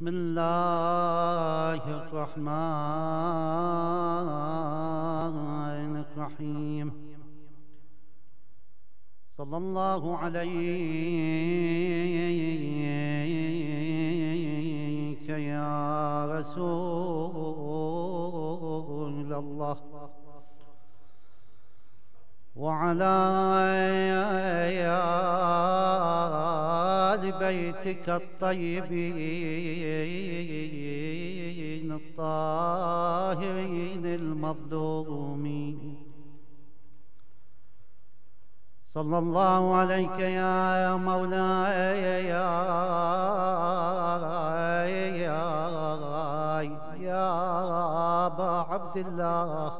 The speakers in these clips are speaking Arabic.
بسم الله الرحمن الرحيم. صلى الله عليك يا رسول الله. وعلى آل بيتك الطيبين الطاهرين المظلومين. صلى الله عليك يا مولاي يا يا أبا عبد الله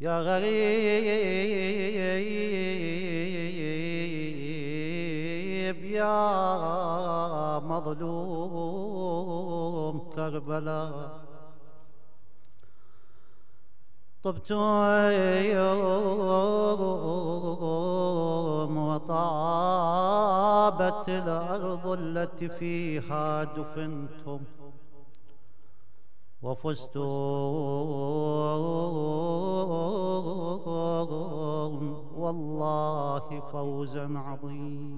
يا غريب يا مظلوم كربلاء. طبت يوم وطابت الأرض التي فيها دفنتم وفزت والله فوزا عظيما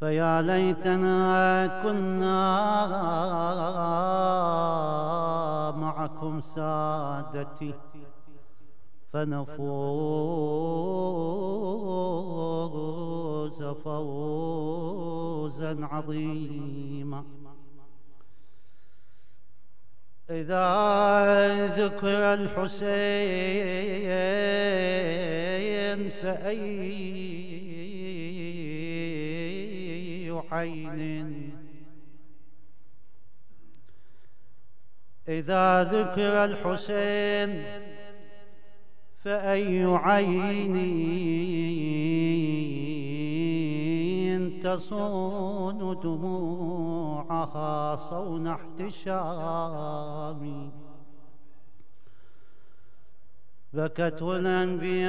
فيا ليتنا كنا معكم سادتي فنفوز فوزا عظيما. إذا ذكر الحسين فأي إذا ذكر الحسين فأي عين تصون دموعها صون احتشامي؟ بكت الأنبياء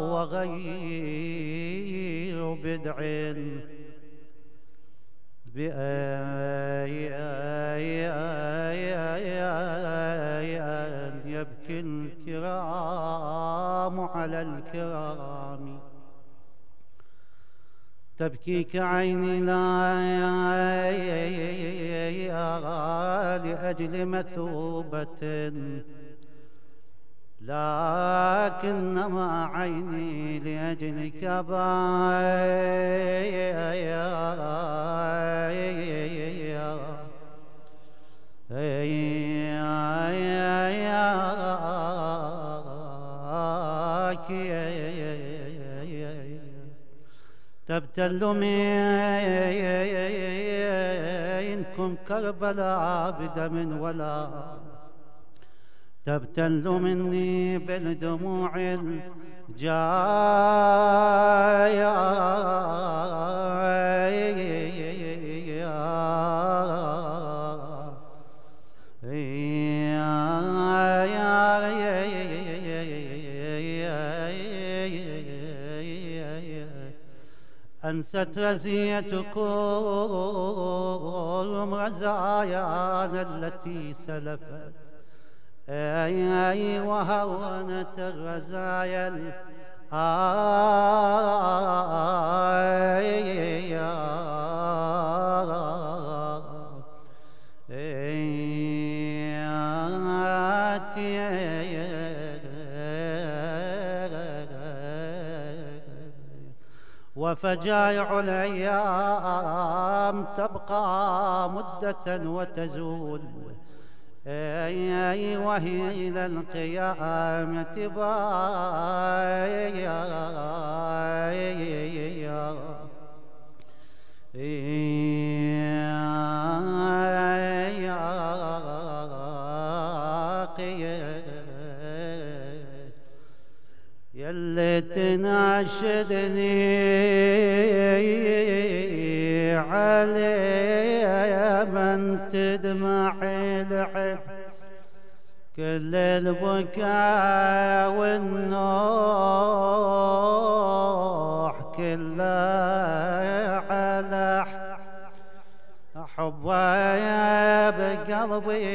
وغير بدع بأي يبكي الكرام على الكرام. تبكيك عيني لا لأجل مثوبة. لكنما عيني لأجلك تبتل منكم كربلاء بدم ولا تبتل مني بالدموع الجايه أنست رزيتكم رزايانا التي سلفت. أي وهونت الرزايا وفجائع الأيام تبقى مدة وتزول. وهي إلى القيامة بايا يلي تناشدني علي من تدمع العين. كل البكاء والنور كله على حبه بقلبي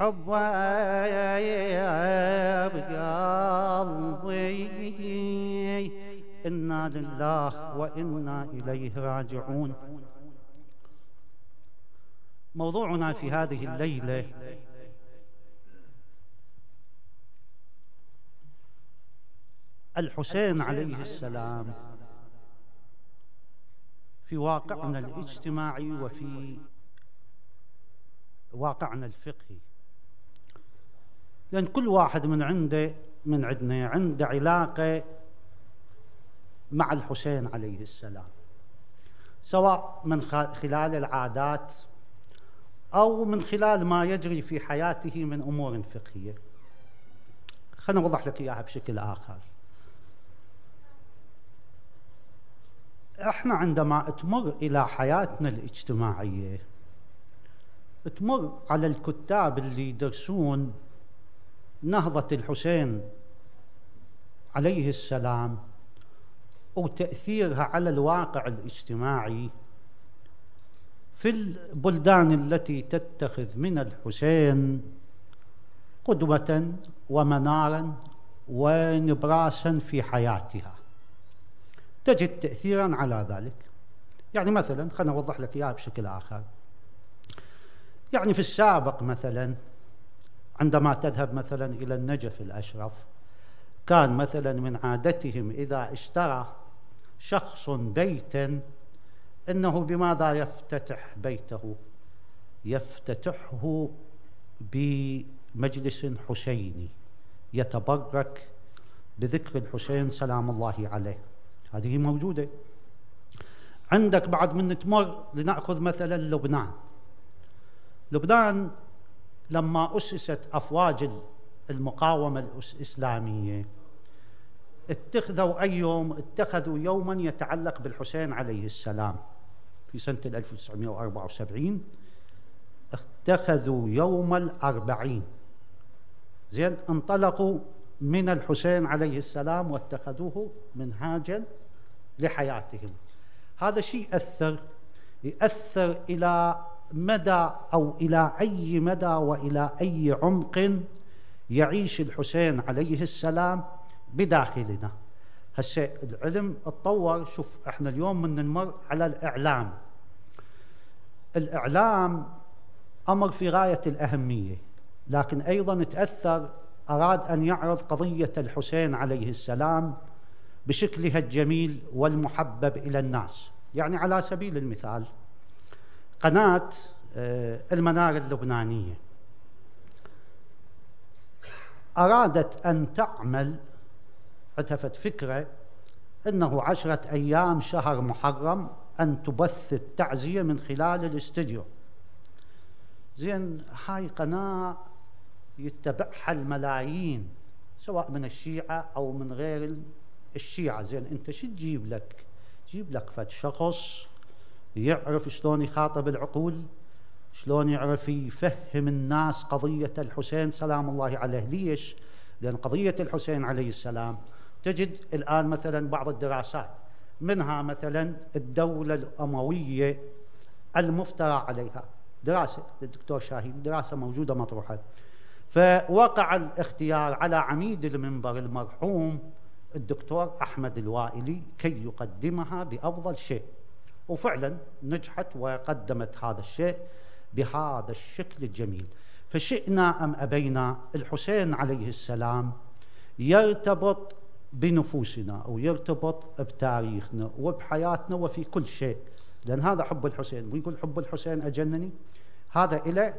حبه بقلبي إنا لله وإنا إليه راجعون. موضوعنا في هذه الليلة. الحسين عليه السلام في واقعنا الاجتماعي وفي واقعنا الفقهي. لأن كل واحد من عنده من عندنا عنده علاقة مع الحسين عليه السلام سواء من خلال العادات أو من خلال ما يجري في حياته من أمور فقهية. خلنا نوضح لك إياها بشكل آخر. إحنا عندما تمر إلى حياتنا الاجتماعية تمر على الكتاب اللي يدرسون نهضة الحسين عليه السلام وتأثيرها على الواقع الاجتماعي في البلدان التي تتخذ من الحسين قدوة ومنارا ونبراسا في حياتها. تجد تأثيرا على ذلك. يعني مثلا خلينا أوضح لك إياها بشكل آخر. يعني في السابق مثلا عندما تذهب مثلا إلى النجف الأشرف كان مثلا من عادتهم إذا اشترى شخص بيتا إنه بماذا يفتتح بيته؟ يفتتحه بمجلس حسيني يتبرك بذكر الحسين سلام الله عليه. هذه موجودة. عندك بعد من تمر لنأخذ مثلا لبنان. لبنان لما أسست أفواج المقاومة الإسلامية اتخذوا أي يوم اتخذوا يوما يتعلق بالحسين عليه السلام. في سنة 1974 اتخذوا يوم الأربعين. زين انطلقوا من الحسين عليه السلام واتخذوه منهاجا لحياتهم. هذا شيء أثر يأثر إلى مدى أو إلى أي مدى وإلى أي عمق يعيش الحسين عليه السلام بداخلنا. هالشيء العلم اتطور. شوف إحنا اليوم من نمر على الإعلام. الإعلام أمر في غاية الأهمية لكن أيضا تأثر أراد أن يعرض قضية الحسين عليه السلام بشكلها الجميل والمحبب إلى الناس. يعني على سبيل المثال قناة آه، المنار اللبنانية. أرادت أن تعمل عتفت فكرة أنه عشرة أيام شهر محرم أن تبث التعزية من خلال الاستديو. زين هاي قناة يتبعها الملايين سواء من الشيعة أو من غير الشيعة. زين أنت شو تجيب لك؟ جيب لك فد شخص يعرف شلون يخاطب العقول شلون يعرف يفهم الناس قضية الحسين سلام الله عليه. ليش؟ لأن قضية الحسين عليه السلام تجد الآن مثلا بعض الدراسات منها مثلا الدولة الأموية المفترى عليها. دراسة للدكتور شاهين دراسة موجودة مطروحة. فوقع الاختيار على عميد المنبر المرحوم الدكتور أحمد الوائلي كي يقدمها بأفضل شيء. وفعلا نجحت وقدمت هذا الشيء بهذا الشكل الجميل. فشئنا أم أبينا الحسين عليه السلام يرتبط بنفوسنا أو يرتبط بتاريخنا وبحياتنا وفي كل شيء. لأن هذا حب الحسين. ويقول حب الحسين أجنني هذا إلى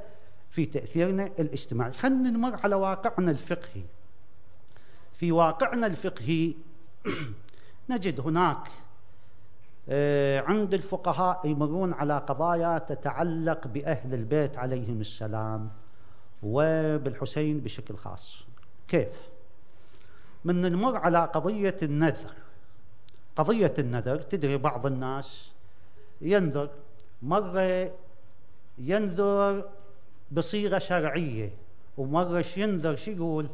في تأثيرنا الاجتماعي. خلينا نمر على واقعنا الفقهي. في واقعنا الفقهي نجد هناك آه، عند الفقهاء يمرون على قضايا تتعلق بأهل البيت عليهم السلام وبالحسين بشكل خاص. كيف؟ من نمر على قضية النذر. قضية النذر تدري بعض الناس ينذر. مرة ينذر بصيغة شرعية ومرة ينذر شو يقول؟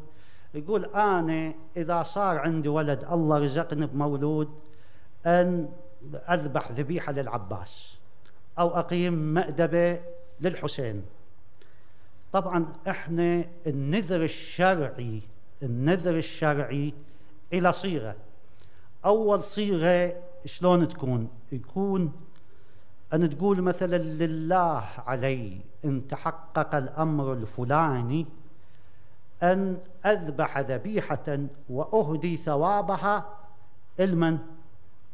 يقول أنا إذا صار عندي ولد الله رزقني بمولود أن أذبح ذبيحة للعباس أو أقيم مأدبة للحسين. طبعا إحنا النذر الشرعي النذر الشرعي إلى صيغة. أول صيغة شلون تكون؟ يكون أن تقول مثلا لله علي إن تحقق الأمر الفلاني أن أذبح ذبيحة وأهدي ثوابها إلمن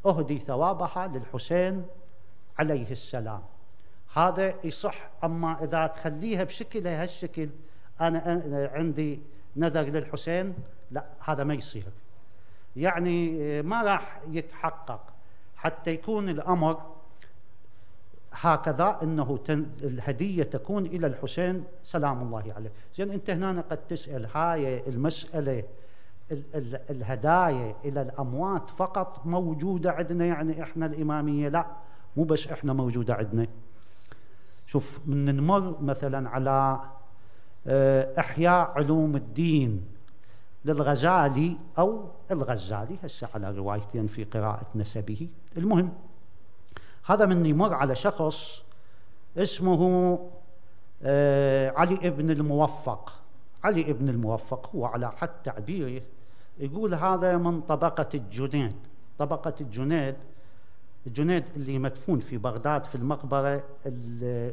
أهدي ثوابها للحسين عليه السلام. هذا يصح أما إذا تخليها بشكل هالشكل أنا عندي نذر للحسين؟ لا هذا ما يصير. يعني ما راح يتحقق. حتى يكون الأمر هكذا إنه الهدية تكون إلى الحسين سلام الله عليه، زين أنت هنا قد تسأل هاي المسألة الهدايا إلى الأموات فقط موجودة عندنا؟ يعني إحنا الإمامية؟ لا مو بس إحنا موجودة عندنا. شوف من نمر مثلا على آه، إحياء علوم الدين للغزالي أو الغزالي هسه على روايتين في قراءة نسبه، المهم هذا من يمر على شخص اسمه آه علي ابن الموفق. علي ابن الموفق هو على حد تعبيره يقول هذا من طبقة الجنيد. طبقة الجنيد الجنيد اللي مدفون في بغداد في المقبرة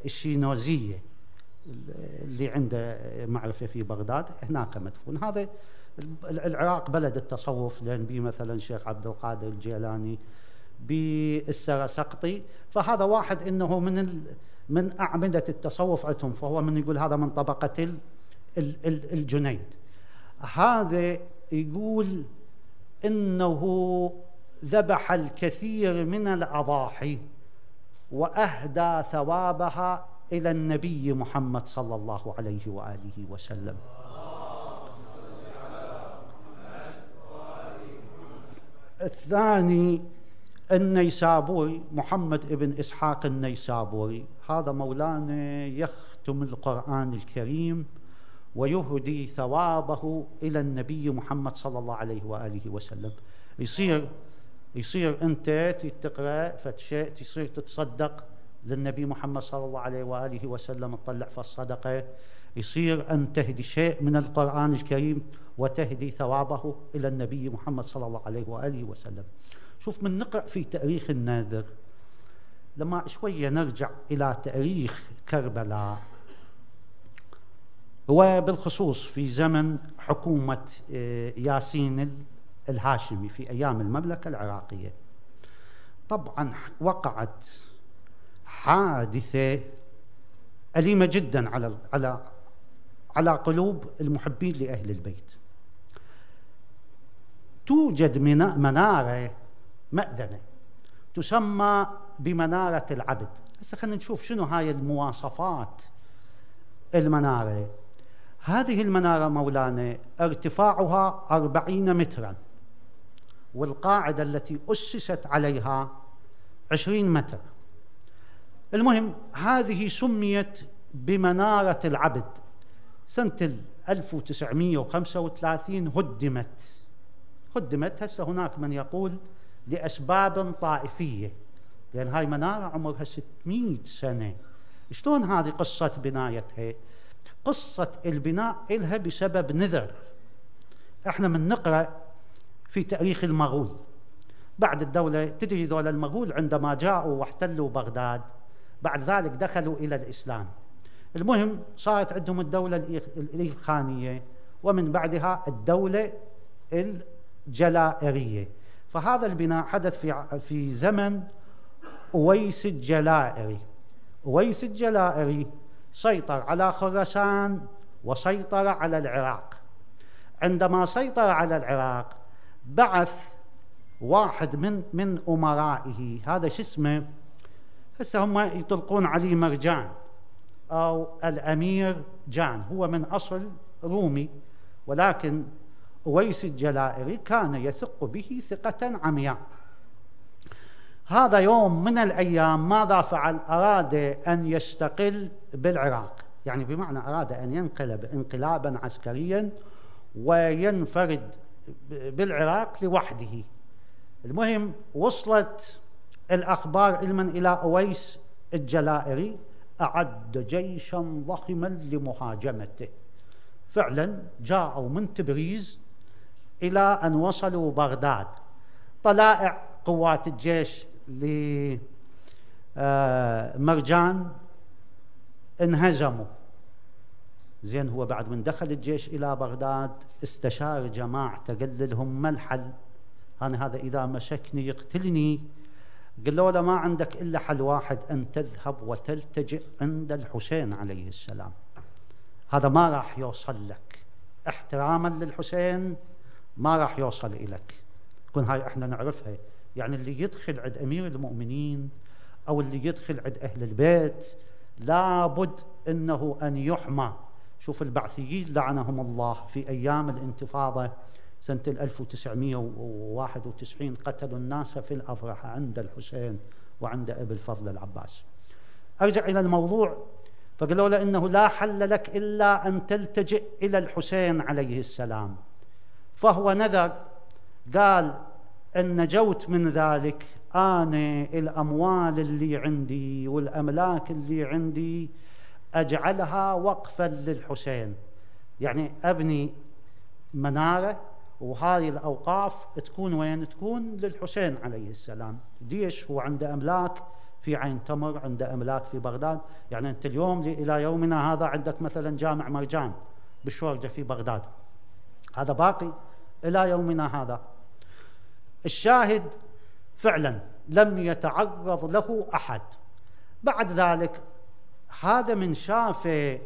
الشينوزية. اللي عنده معرفة في بغداد هناك مدفون. هذا العراق بلد التصوف لأن به مثلا شيخ عبد القادر الجيلاني بالسرسقطي فهذا واحد إنه من من أعمدة التصوف عندهم فهو من يقول هذا من طبقة الجنيد. هذا يقول إنه ذبح الكثير من الأضاحي وأهدى ثوابها إلى النبي محمد صلى الله عليه وآله وسلم. الثاني النيسابوري محمد ابن إسحاق النيسابوري. هذا مولانا يختم القرآن الكريم ويهدي ثوابه إلى النبي محمد صلى الله عليه وآله وسلم. يصير يصير أنت تقرأ فشيء تصير تتصدق. للنبي محمد صلى الله عليه وآله وسلم تطلع في الصدقة. يصير أن تهدي شيء من القرآن الكريم وتهدي ثوابه إلى النبي محمد صلى الله عليه وآله وسلم. شوف من نقرأ في تاريخ الناذر لما شوية نرجع إلى تاريخ كربلاء وبالخصوص في زمن حكومة آه، ياسين الهاشمي في أيام المملكة العراقية. طبعا وقعت حادثة أليمة جدا على على على قلوب المحبين لأهل البيت. توجد منارة مأذنة تسمى بمنارة العبد. هسه خلينا نشوف شنو هاي المواصفات المنارة. هذه المنارة مولانا ارتفاعها أربعين مترا والقاعدة التي أسست عليها عشرين متر. المهم هذه سميت بمنارة العبد. سنة 1935 هدمت. هدمت. هسه هناك من يقول لأسباب طائفية. لأن هاي منارة عمرها 600 سنة. شلون هذه قصة بنايتها؟ قصة البناء إلها بسبب نذر. إحنا من نقرأ في تاريخ المغول. بعد الدولة تدري دولة المغول عندما جاءوا واحتلوا بغداد بعد ذلك دخلوا إلى الإسلام. المهم صارت عندهم الدولة الإلخانية ومن بعدها الدولة الجلائرية فهذا البناء حدث في في زمن أويس الجلائري أويس الجلائري سيطر على خراسان وسيطر على العراق. عندما سيطر على العراق بعث واحد من من أمرائه هذا شو اسمه؟ هسه هم يطلقون عليه مرجان أو الأمير جان هو من أصل رومي ولكن أويس الجلائري كان يثق به ثقة عمياء. هذا يوم من الأيام ماذا فعل؟ أراد أن يستقل بالعراق. يعني بمعنى أراد أن ينقلب انقلابا عسكريا وينفرد بالعراق لوحده. المهم وصلت الأخبار علما إلى أويس الجلائري أعد جيشا ضخما لمهاجمته. فعلا جاءوا من تبريز إلى أن وصلوا بغداد. طلائع قوات الجيش لمرجان انهزموا. زين هو بعد من دخل الجيش إلى بغداد استشار جماعته قال لهم ما الحل؟ أنا هذا إذا مسكني يقتلني. قال له ما عندك إلا حل واحد أن تذهب وتلتجئ عند الحسين عليه السلام. هذا ما راح يوصل لك. احتراما للحسين ما راح يوصل إليك. كون هاي إحنا نعرفها. يعني اللي يدخل عند أمير المؤمنين أو اللي يدخل عند أهل البيت لابد أنه أن يحمى. شوف البعثيين لعنهم الله في أيام الانتفاضة. سنة 1991 قتلوا الناس في الأضرحة عند الحسين وعند أبي الفضل العباس. أرجع إلى الموضوع. فقالوا له إنه لا حل لك إلا أن تلتجئ إلى الحسين عليه السلام. فهو نذر. قال إن نجوت من ذلك أنا الأموال اللي عندي والأملاك اللي عندي أجعلها وقفا للحسين. يعني أبني منارة وهذه الأوقاف تكون وين؟ تكون للحسين عليه السلام. ديش هو عنده أملاك في عين تمر عنده أملاك في بغداد. يعني أنت اليوم إلى يومنا هذا عندك مثلا جامع مرجان بالشورجة في بغداد. هذا باقي إلى يومنا هذا. الشاهد فعلا لم يتعرض له أحد. بعد ذلك هذا من شافه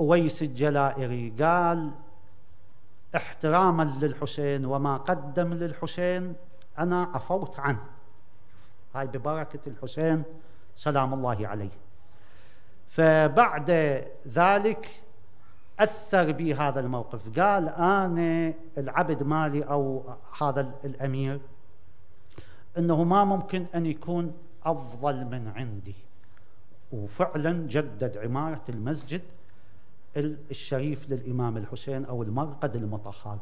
أويس الجلائري قال احتراما للحسين وما قدم للحسين أنا عفوت عنه. هاي ببركة الحسين سلام الله عليه. فبعد ذلك أثر بي هذا الموقف. قال أنا العبد مالي أو هذا الأمير أنه ما ممكن أن يكون أفضل من عندي. وفعلا جدد عمارة المسجد الشريف للإمام الحسين أو المرقد المطهر.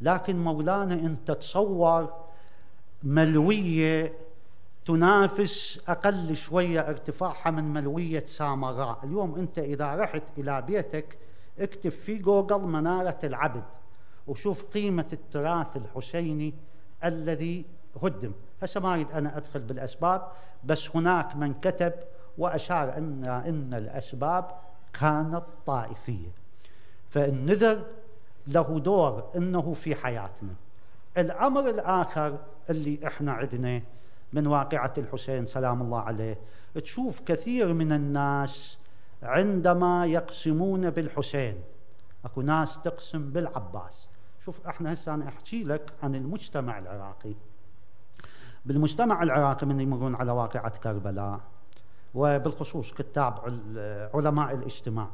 لكن مولانا أنت تصور ملوية تنافس أقل شوية ارتفاعها من ملوية سامراء. اليوم أنت إذا رحت إلى بيتك اكتب في جوجل منارة العبد وشوف قيمة التراث الحسيني الذي هدم. هسه ما أريد أنا أدخل بالأسباب بس هناك من كتب وأشار أن إن الأسباب كانت طائفية. فالنذر له دور أنه في حياتنا. الأمر الآخر اللي إحنا عندنا من واقعة الحسين سلام الله عليه تشوف كثير من الناس عندما يقسمون بالحسين. أكو ناس تقسم بالعباس. شوف إحنا هسه أنا أحكي لك عن المجتمع العراقي. بالمجتمع العراقي من يمرون على واقعة كربلاء. وبالخصوص كتاب علماء الاجتماع.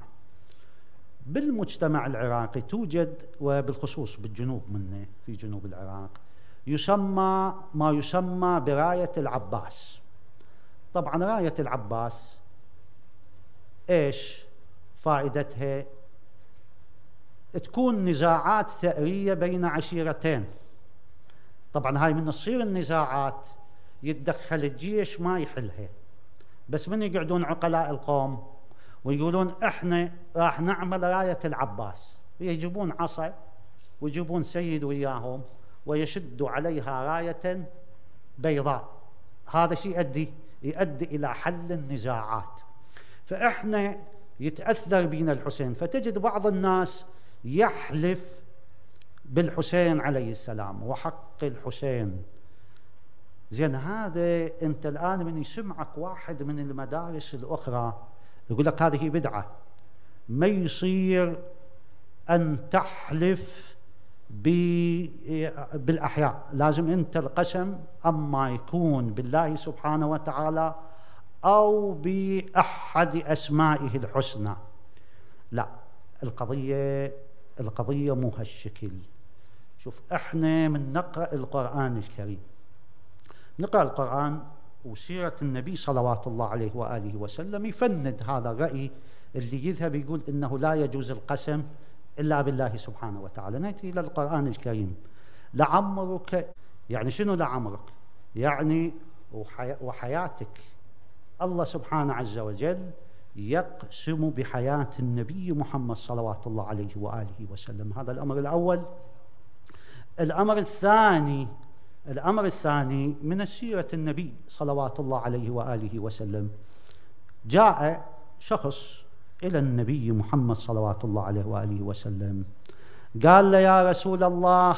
بالمجتمع العراقي توجد وبالخصوص بالجنوب منه في جنوب العراق يسمى ما يسمى براية العباس. طبعا راية العباس إيش؟ فائدتها تكون نزاعات ثأرية بين عشيرتين. طبعا هاي من تصير النزاعات يتدخل الجيش ما يحلها. بس من يقعدون عقلاء القوم ويقولون إحنا راح نعمل راية العباس. يجيبون عصا ويجيبون سيد وياهم ويشدوا عليها راية بيضاء. هذا شيء يؤدي يؤدي إلى حل النزاعات. فإحنا يتأثر بنا الحسين. فتجد بعض الناس يحلف بالحسين عليه السلام وحق الحسين. زين هذا أنت الآن من يسمعك واحد من المدارس الأخرى يقول لك هذه بدعة. ما يصير أن تحلف بالأحياء. لازم أنت القسم أما يكون بالله سبحانه وتعالى أو بأحد أسمائه الحسنى. لا القضية القضية مو هالشكل. شوف إحنا من نقرأ القرآن الكريم. نقرأ القرآن وسيرة النبي صلوات الله عليه وآله وسلم يفند هذا الرأي اللي يذهب يقول إنه لا يجوز القسم إلا بالله سبحانه وتعالى. نأتي إلى القرآن الكريم. لعمرك يعني شنو لعمرك؟ يعني وحياتك. الله سبحانه عز وجل يقسم بحياة النبي محمد صلوات الله عليه وآله وسلم. هذا الأمر الأول. الأمر الثاني الأمر الثاني من سيرة النبي صلوات الله عليه وآله وسلم. جاء شخص إلى النبي محمد صلوات الله عليه وآله وسلم. قال له يا رسول الله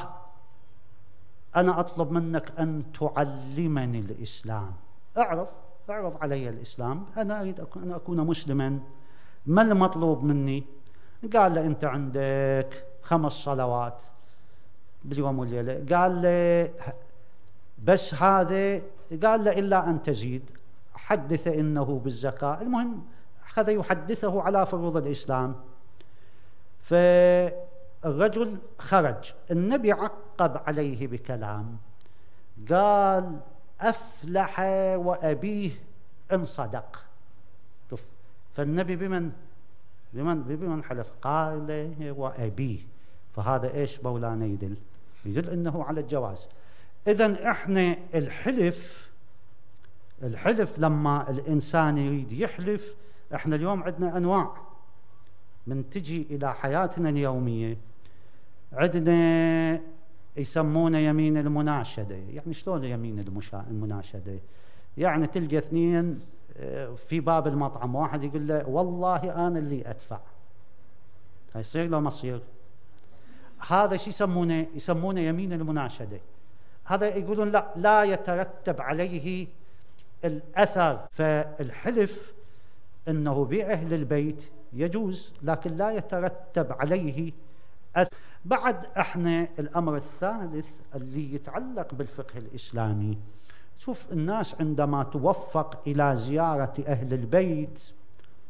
أنا أطلب منك أن تعلمني الإسلام. اعرف اعرض علي الإسلام. أنا أريد أن أكون مسلما. ما المطلوب مني؟ قال له أنت عندك خمس صلوات باليوم والليلة. قال له بس هذا قال له إلا أن تزيد. حدث إنه بالزكاة. المهم أخذ يحدثه على فروض الإسلام. فالرجل خرج. النبي عقب عليه بكلام. قال أفلح وأبيه إن صدق. فالنبي بمن؟ بمن؟ بمن حلف؟ قال وأبيه. فهذا إيش؟ مولانا يدل يدل أنه على الجواز. إذا إحنا الحلف الحلف لما الإنسان يريد يحلف إحنا اليوم عندنا أنواع. من تجي إلى حياتنا اليومية عندنا يسمونه يمين المناشدة. يعني شلون يمين المناشدة؟ يعني تلقى اثنين آه، في باب المطعم واحد يقول له والله أنا اللي أدفع. يصير لو ما يصير؟ هذا شو يسمونه؟ يسمونه يمين المناشدة. هذا يقولون لا لا يترتب عليه الأثر. فالحلف أنه بأهل البيت يجوز لكن لا يترتب عليه أثر. بعد أحنا الأمر الثالث اللي يتعلق بالفقه الإسلامي. شوف الناس عندما توفق إلى زيارة أهل البيت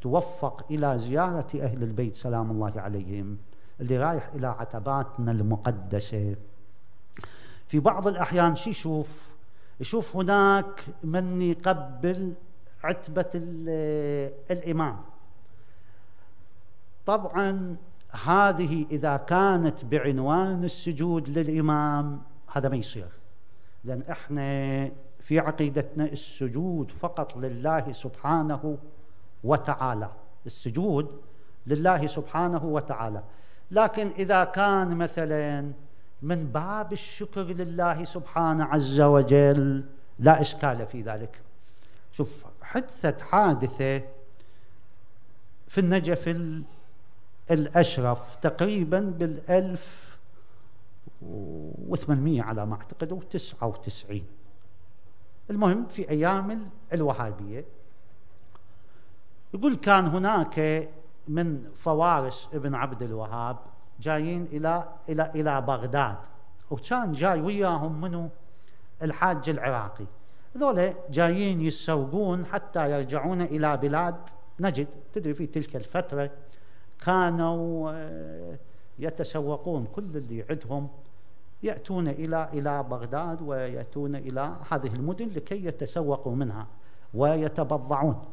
توفق إلى زيارة أهل البيت سلام الله عليهم اللي رايح إلى عتباتنا المقدسة. في بعض الأحيان شو يشوف؟ يشوف هناك من يقبل عتبة الإمام. طبعا هذه إذا كانت بعنوان السجود للإمام هذا ما يصير. لأن إحنا في عقيدتنا السجود فقط لله سبحانه وتعالى. السجود لله سبحانه وتعالى. لكن إذا كان مثلا من باب الشكر لله سبحانه عز وجل. لا إشكال في ذلك. شوف حدثت حادثة في النجف الأشرف تقريبا بالألف وثمانمية على ما أعتقد وتسعة وتسعين. المهم في أيام الوهابية يقول كان هناك من فوارس ابن عبد الوهاب جايين إلى إلى إلى بغداد. وكان جاي وياهم منو؟ الحاج العراقي. هذول جايين يسوقون حتى يرجعون إلى بلاد نجد. تدري في تلك الفترة كانوا آه، يتسوقون كل اللي عندهم يأتون إلى إلى بغداد ويأتون إلى هذه المدن لكي يتسوقوا منها ويتبضعون.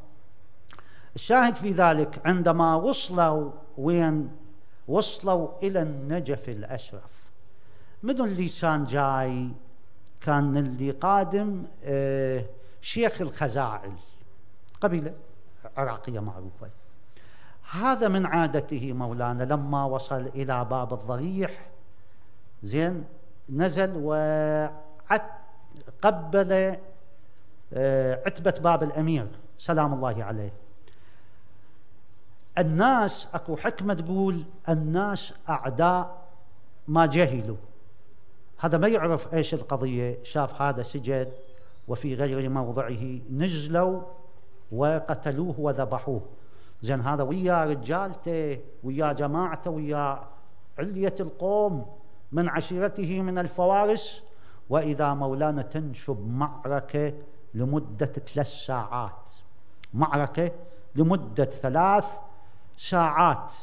الشاهد في ذلك عندما وصلوا وين؟ وصلوا إلى النجف الأشرف. من اللي كان جاي؟ كان اللي قادم آه، شيخ الخزاعل قبيلة عراقية معروفة. هذا من عادته مولانا لما وصل إلى باب الضريح زين نزل وقبل آه، عتبة باب الأمير سلام الله عليه. الناس اكو حكمة تقول الناس اعداء ما جهلوا. هذا ما يعرف إيش القضية. شاف هذا سجد وفي غير موضعه نزلوا وقتلوه وذبحوه. زين هذا ويا رجالته ويا جماعته ويا علية القوم من عشيرته من الفوارس. وإذا مولانا تنشب معركة لمدة ثلاث ساعات. معركة لمدة ثلاث ساعات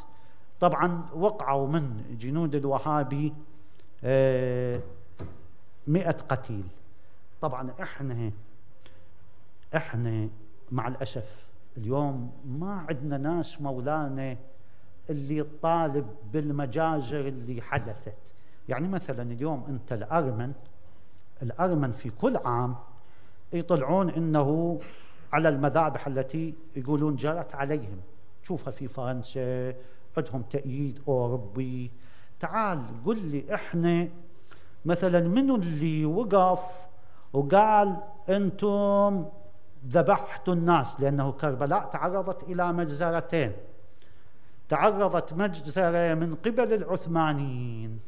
طبعا وقعوا من جنود الوهابي آه، مئة قتيل. طبعا إحنا إحنا مع الأسف اليوم ما عندنا ناس مولانا اللي طالب بالمجازر اللي حدثت. يعني مثلا اليوم أنت الأرمن الأرمن في كل عام يطلعون إنه على المذابح التي يقولون جرت عليهم. تشوفها في فرنسا عندهم تأييد أوروبي. تعال قل لي إحنا مثلا منو اللي وقف وقال أنتم ذبحتوا الناس؟ لأنه كربلاء تعرضت إلى مجزرتين. تعرضت مجزرة من قبل العثمانيين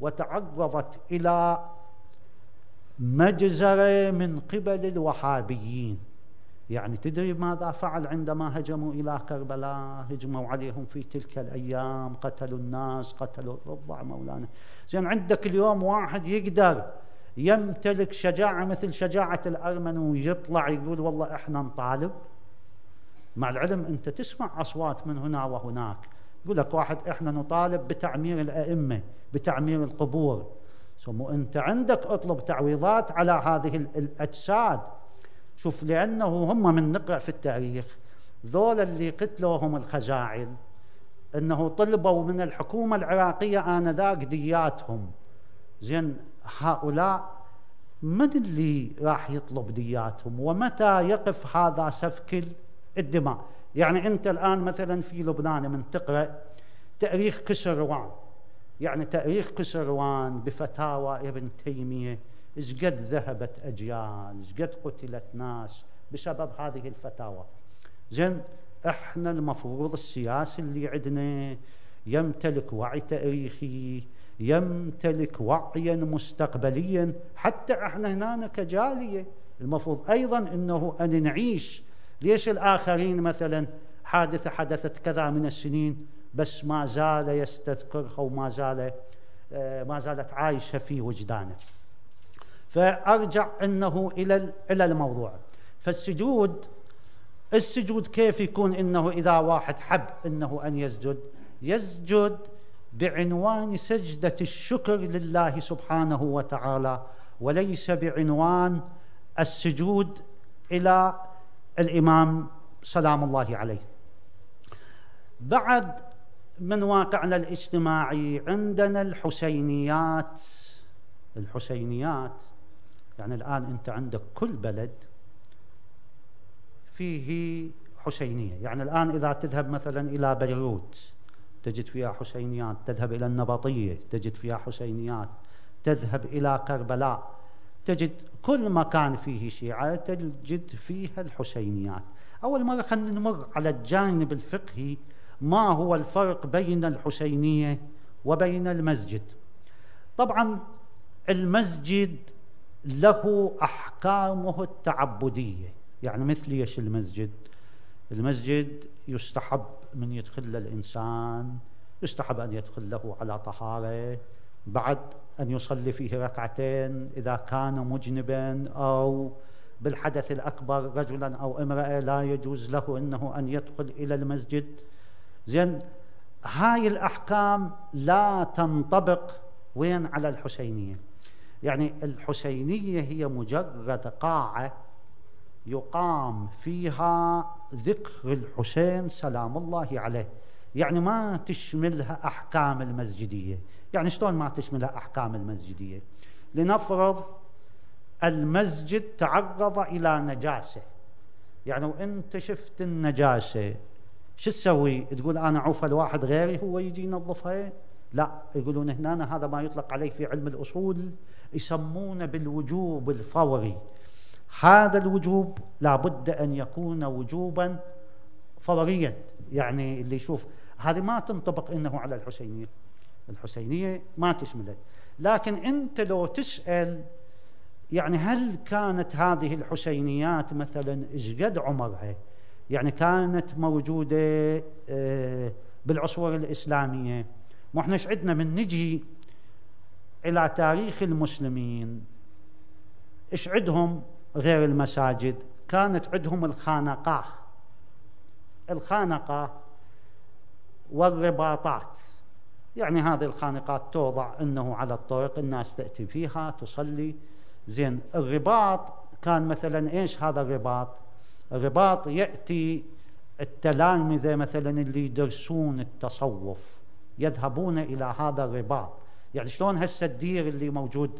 وتعرضت إلى مجزرة من قبل الوهابيين. يعني تدري ماذا فعل عندما هجموا إلى كربلاء؟ هجموا عليهم في تلك الأيام قتلوا الناس قتلوا الرضع مولانا. زين عندك اليوم واحد يقدر يمتلك شجاعة مثل شجاعة الأرمن ويطلع يقول والله إحنا نطالب؟ مع العلم أنت تسمع أصوات من هنا وهناك. يقول لك واحد إحنا نطالب بتعمير الأئمة بتعمير القبور. ثم أنت عندك أطلب تعويضات على هذه الأجساد. شوف لأنه هم من نقرأ في التاريخ. ذول اللي قتلوهم الخزاعل إنه طلبوا من الحكومة العراقية آنذاك دياتهم. زين هؤلاء من اللي راح يطلب دياتهم؟ ومتى يقف هذا سفك الدماء؟ يعني أنت الآن مثلا في لبنان من تقرأ تأريخ كسروان يعني تأريخ كسروان بفتاوى ابن تيمية إيش قد ذهبت أجيال إيش قد قتلت ناس بسبب هذه الفتاوى. زين إحنا المفروض السياسي اللي عندنا يمتلك وعي تاريخي يمتلك وعيا مستقبليا حتى إحنا هنا كجالية. المفروض أيضا إنه أن نعيش. ليش الآخرين مثلا حادثة حدثت كذا من السنين بس ما زال يستذكرها وما زال آه، ما زالت عايشة في وجدانه؟ فأرجع إنه إلى إلى الموضوع. فالسجود السجود كيف يكون إنه إذا واحد حب إنه أن يسجد؟ يسجد بعنوان سجدة الشكر لله سبحانه وتعالى وليس بعنوان السجود إلى الإمام سلام الله عليه. بعد من واقعنا الاجتماعي عندنا الحسينيات. الحسينيات يعني الآن أنت عندك كل بلد فيه حسينية. يعني الآن إذا تذهب مثلا إلى بيروت تجد فيها حسينيات. تذهب إلى النبطية تجد فيها حسينيات. تذهب إلى كربلاء تجد كل مكان فيه شيعة تجد فيها الحسينيات. أول مرة خلينا نمر على الجانب الفقهي ما هو الفرق بين الحسينية وبين المسجد؟ طبعا المسجد له أحكامه التعبدية. يعني مثل إيش المسجد؟ المسجد يستحب من يدخل الإنسان يستحب أن يدخل له على طهارة بعد أن يصلي فيه ركعتين إذا كان مجنبا أو بالحدث الأكبر رجلا أو امرأة لا يجوز له أنه أن يدخل إلى المسجد. زين هاي الأحكام لا تنطبق وين؟ على الحسينية. يعني الحسينية هي مجرد قاعة يقام فيها ذكر الحسين سلام الله عليه. يعني ما تشملها أحكام المسجدية. يعني شلون ما تشملها أحكام المسجدية؟ لنفرض المسجد تعرض إلى نجاسة. يعني وانت شفت النجاسة شو تسوي؟ تقول أنا عوف الواحد غيري هو يجي ينظفها لا يقولون هنا هذا ما يطلق عليه في علم الأصول. يسمونه بالوجوب الفوري. هذا الوجوب لابد أن يكون وجوبا فوريا. يعني اللي يشوف هذه ما تنطبق إنه على الحسينية. الحسينية ما تشمله. لكن أنت لو تسأل يعني هل كانت هذه الحسينيات مثلا إيش قد عمرها؟ يعني كانت موجودة آه، بالعصور الإسلامية. ما إحنا عندنا من نجي إلى تاريخ المسلمين. إيش عندهم غير المساجد؟ كانت عندهم الخانقاة. الخانقه والرباطات. يعني هذه الخانقات توضع إنه على الطرق الناس تأتي فيها تصلي. زين الرباط كان مثلا إيش هذا الرباط؟ الرباط يأتي التلامذة مثلا اللي يدرسون التصوف يذهبون إلى هذا الرباط. يعني شلون هسه الدير اللي موجود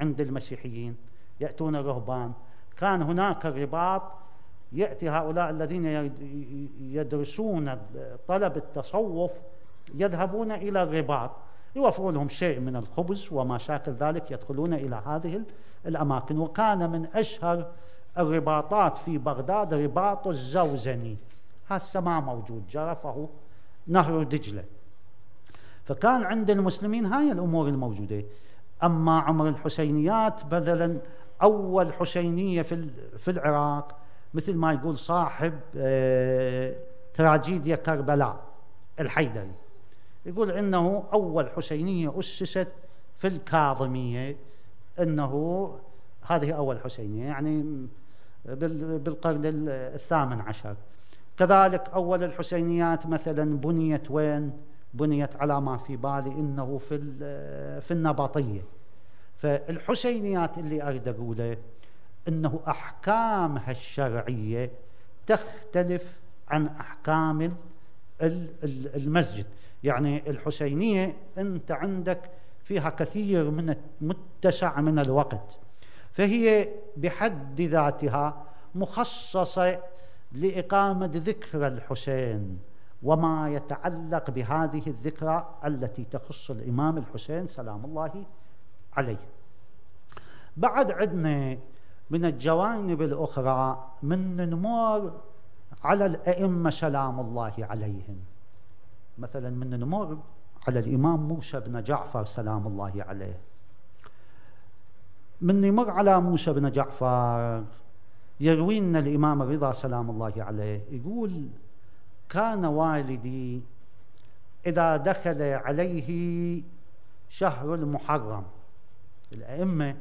عند المسيحيين يأتون الرهبان؟ كان هناك رباط يأتي هؤلاء الذين يدرسون طلب التصوف يذهبون إلى الرباط يوفرون لهم شيء من الخبز وما شاكل ذلك يدخلون إلى هذه الأماكن. وكان من أشهر الرباطات في بغداد رباط الزوزني هسه ما موجود جرفه نهر دجلة. فكان عند المسلمين هاي الأمور الموجودة. أما عمر الحسينيات مثلا أول حسينية في, في العراق مثل ما يقول صاحب آه، تراجيديا كربلاء الحيدري. يقول إنه أول حسينية أسست في الكاظمية إنه هذه أول حسينية يعني بالقرن الثامن عشر. كذلك أول الحسينيات مثلا بنيت وين؟ بنيت على ما في بالي إنه في في النبطية. فالحسينيات اللي أريد أقوله إنه أحكامها الشرعية تختلف عن أحكام المسجد. يعني الحسينية أنت عندك فيها كثير من متسع من الوقت. فهي بحد ذاتها مخصصة لإقامة ذكرى الحسين. وما يتعلق بهذه الذكرى التي تخص الإمام الحسين سلام الله عليه. بعد عندنا من الجوانب الأخرى من نمر على الأئمة سلام الله عليهم. مثلا من نمر على الإمام موسى بن جعفر سلام الله عليه. من يمر على موسى بن جعفر يروي لنا الإمام الرضا سلام الله عليه يقول كان والدي إذا دخل عليه شهر المحرم. الأئمة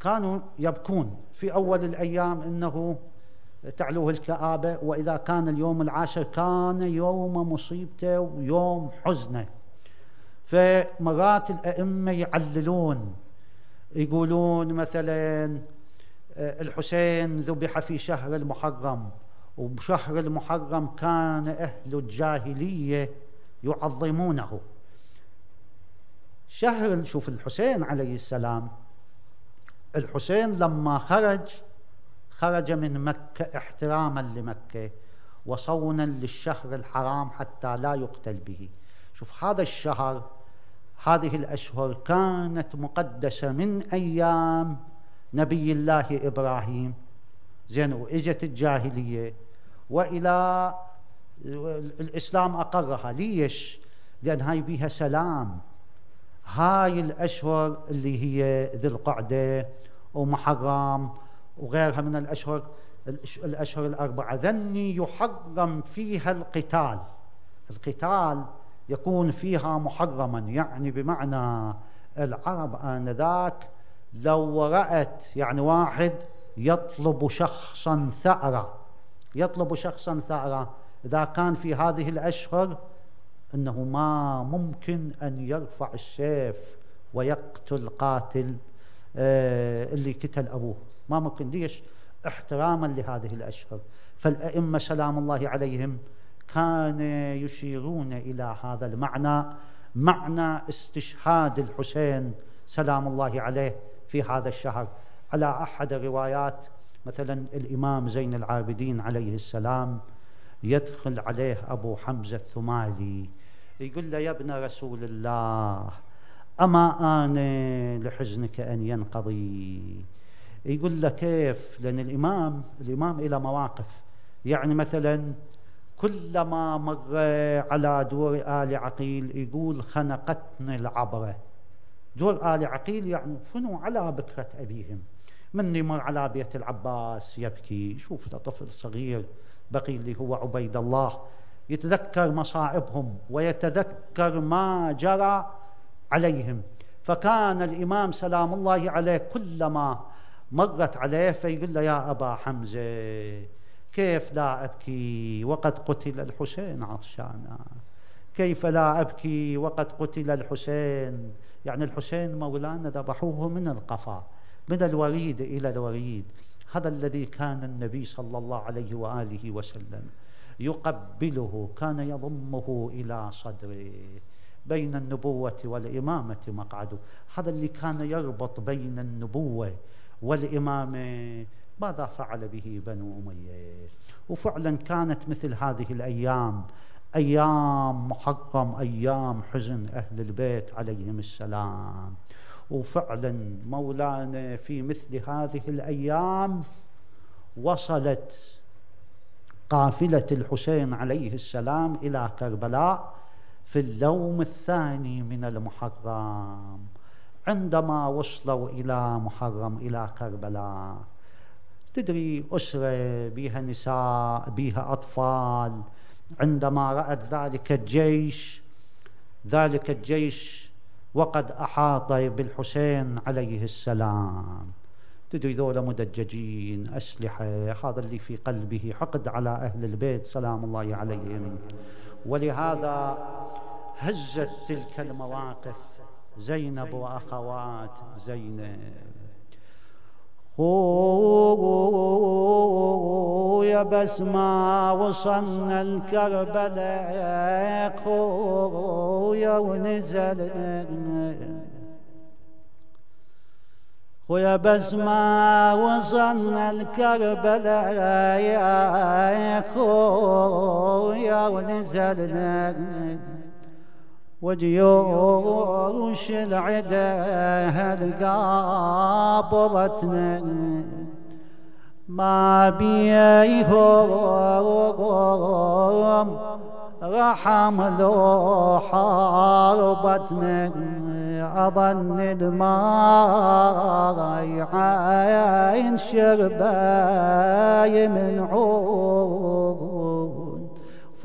كانوا يبكون في أول الأيام إنه تعلوه الكآبة وإذا كان اليوم العاشر كان يوم مصيبته ويوم حزنه. فمرات الأئمة يعللون يقولون مثلا آه، الحسين ذبح في شهر المحرم. وبشهر المحرم كان أهل الجاهلية يعظمونه. شهر شوف الحسين عليه السلام. الحسين لما خرج خرج من مكة احتراما لمكة وصونا للشهر الحرام حتى لا يقتل به. شوف هذا الشهر هذه الأشهر كانت مقدسة من أيام نبي الله إبراهيم. زين وإجت الجاهلية وإلى الإسلام أقرها. ليش؟ لأن هاي بيها سلام. هاي الأشهر اللي هي ذي القعدة ومحرم وغيرها من الأشهر الأشهر الأربعة. ذني يحرم فيها القتال. القتال يكون فيها محرما يعني بمعنى العرب آنذاك لو رأت يعني واحد يطلب شخصا ثأرا يطلب شخصا ثأرا إذا كان في هذه الأشهر أنه ما ممكن أن يرفع السيف ويقتل قاتل آه، اللي قتل أبوه. ما ممكن. ليش؟ احتراما لهذه الأشهر. فالأئمة سلام الله عليهم كان يشيرون إلى هذا المعنى معنى استشهاد الحسين سلام الله عليه في هذا الشهر. على أحد الروايات مثلا الإمام زين العابدين عليه السلام يدخل عليه أبو حمزة الثمالي يقول له يا ابن رسول الله أما آن لحزنك أن ينقضي؟ يقول له كيف؟ لأن الإمام الإمام إلى مواقف. يعني مثلا كلما مر على دور آل عقيل يقول خنقتني العبرة. دور آل عقيل يعني فنوا على بكرة أبيهم. من يمر على بيت العباس يبكي. شوف طفل صغير بقي اللي هو عبيد الله. يتذكر مصائبهم ويتذكر ما جرى عليهم. فكان الإمام سلام الله عليه كلما مرت عليه فيقول له يا أبا حمزة كيف لا أبكي؟ وقد قتل الحسين عطشانا. كيف لا أبكي؟ وقد قتل الحسين. يعني الحسين مولانا ذبحوه من القفا. من الوريد إلى الوريد. هذا الذي كان النبي صلى الله عليه وآله وسلم يقبله كان يضمه إلى صدره. بين النبوة والإمامة مقعده. هذا اللي كان يربط بين النبوة والإمامة. ماذا فعل به بنو أمية؟ وفعلا كانت مثل هذه الأيام. أيام محرم أيام حزن أهل البيت عليهم السلام. وفعلا مولانا في مثل هذه الأيام وصلت قافلة الحسين عليه السلام إلى كربلاء في اليوم الثاني من المحرم عندما وصلوا إلى محرم إلى كربلاء. تدري أسرة بها نساء بها أطفال عندما رأت ذلك الجيش ذلك الجيش وقد أحاط بالحسين عليه السلام. تدري ذولا مدججين أسلحة هذا اللي في قلبه حقد على أهل البيت سلام الله عليهم. ولهذا هزت تلك المواقف زينب وأخوات زينب. خويا بس ما وصلنا الكربلاء خويا ونزلنا خويا بس ما وصلنا الكربلاء يا خويا ونزلنا وجيوش العدا قابضتنا ما بيهم رحم لو حاربتنا. أظن دماغي عين شرباي من عون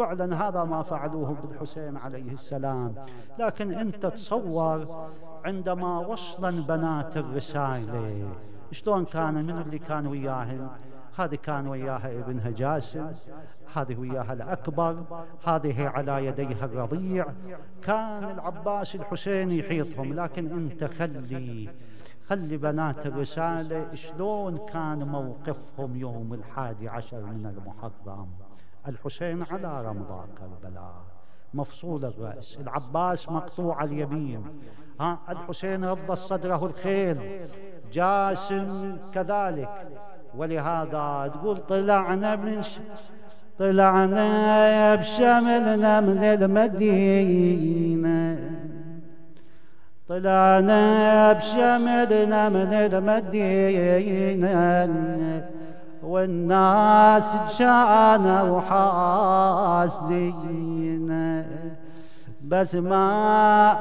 فعلا هذا ما فعلوه بالحسين عليه السلام. لكن انت تصور عندما وصلا بنات الرسالة شلون كان؟ من اللي كان وياهم؟ هذه كان وياها ابنها جاسم هذه وياها الأكبر هذه على يديها الرضيع. كان العباس الحسين يحيطهم. لكن أنت خلي خلي بنات الرسالة شلون كان موقفهم يوم الحادي عشر من المحرم؟ الحسين على رمضان كربلاء مفصول الرأس. العباس مقطوع اليمين. ها الحسين رضى صدره الخيل. جاسم كذلك. ولهذا تقول طلعنا من طلعنا بشملنا من المدينة. طلعنا بشملنا من المدينة. والناس جانا وحاسدين. بس ما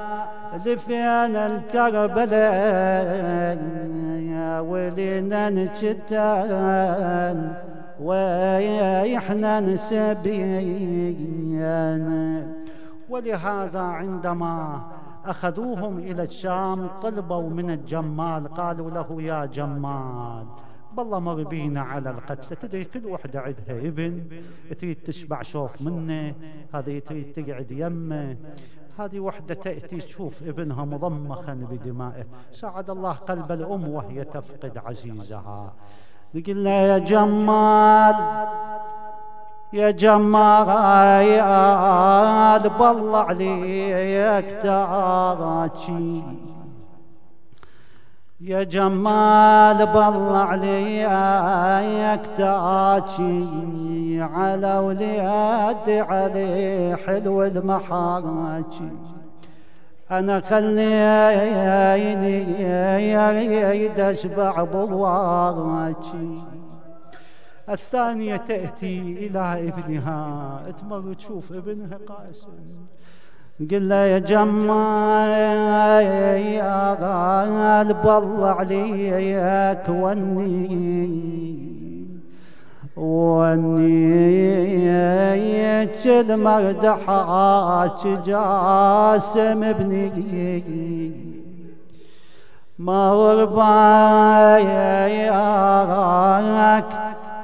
لفينا الكربلاء ولينا نجتان وإحنا نسبيان ولهذا عندما أخذوهم إلى الشام طلبوا من الجمال قالوا له يا جمال بالله مر بينا على القتلى تدري كل وحدة عندها ابن تريد تشبع شوف منه هذه تريد تقعد يمه. هذه وحدة تأتي تشوف ابنها مضمخا بدمائه. ساعد الله قلب الأم وهي تفقد عزيزها. قلنا يا جمال يا جمال بالله عليك تاجي يا جمال بالله عليك تاجي على وليدي علي حلو المحاجي أنا خليني يريد أشبع بواجي الثانية تأتي إلى ابنها تمر تشوف ابنها قاسم. قل يا جمال يا غالب الله عليك وني ونيت المردحات جاسم ابني. ما ورباياك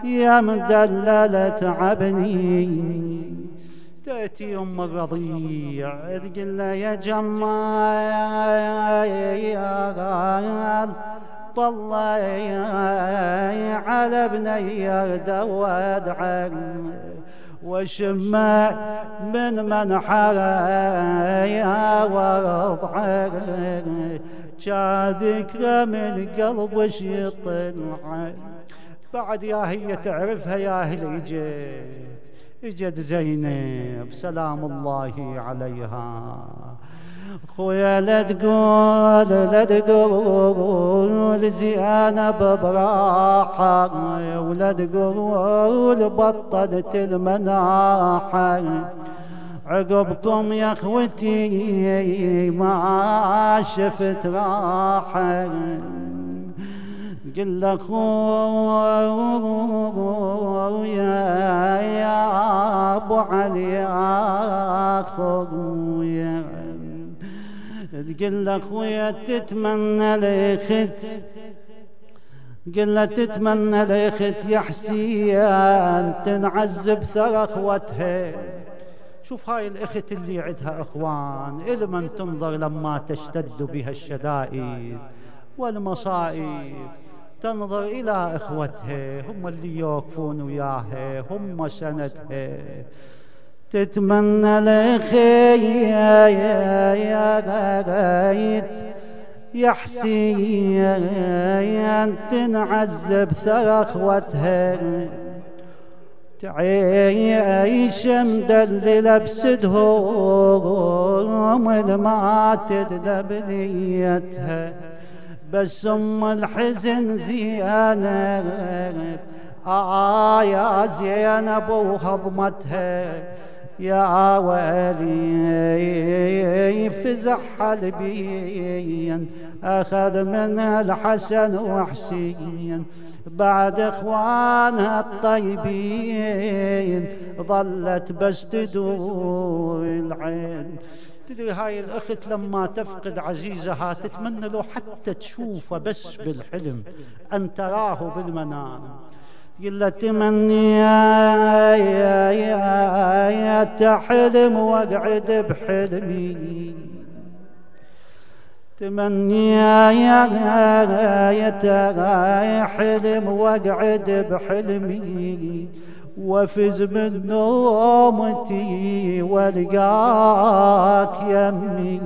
يا مدللة عبني تأتي أم الرضيع تقول يا جمال يا غال طلع على بني يرد وادعا وشم من منحر يا ورض ذكرى من قلب وش يطلع بعد يا هي تعرفها يا أهل اجت اجت زينب سلام الله عليها. خويا لا تقول لا تقول زينب براحة ولا تقول بطلت المناحة. عقبكم يا أخوتي ما شفت راحة. قل اخويا يا ابو علي اخويا تقول اخويا تتمنى لخت قل تتمنى لخت يا حسين تنعذب ثر اخوتها شوف هاي الأخت اللي عندها أخوان إلمن تنظر لما تشتد بها الشدائد. والمصائب تنظر إلى إخوتها هم اللي يوقفون وياها هم سندها تتمنى لخي يا حسين تنعذب ثر اخوتها تعيش مدللة بسدهم ما تدلب نيتها بس أم الحزن زينب. آه يا زينب وهضمتها. يا ولي فزع حلبين. أخذ من الحسن وحسين. بعد إخوانها الطيبين. ظلت بس تدور العين. تدري هاي الأخت لما تفقد عزيزها تتمنى له حتى تشوفه بس بالحلم أن تراه بالمنام. يلا تمني يا يا يا يا تحلم وأقعد بحلمي. تمني يا يا يا حلم وأقعد بحلمي. وفز من نومتي والقاك يمي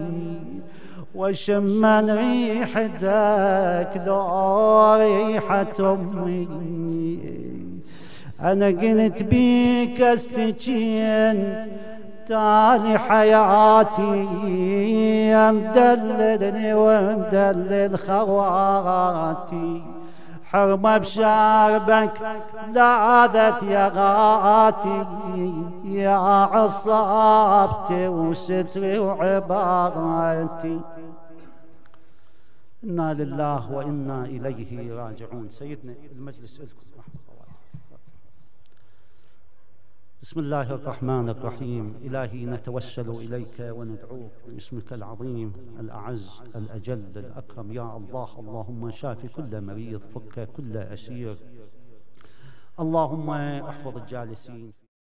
وشمن ريحتك ذو ريحة أمي أنا قلت بيك استجين تالي حياتي يا مدللني ومدلل خواتي. حرمة بشاربك لاذت يا غاتي يا عصابتي وستري وعبارتي. إنا لله وإنا إليه راجعون. سيدنا المجلس لكم بسم الله الرحمن الرحيم. إلهي نتوسل إليك وندعوك باسمك العظيم الأعز الأجل الأكرم. يا الله اللهم شافي كل مريض فك كل أسير. اللهم احفظ الجالسين.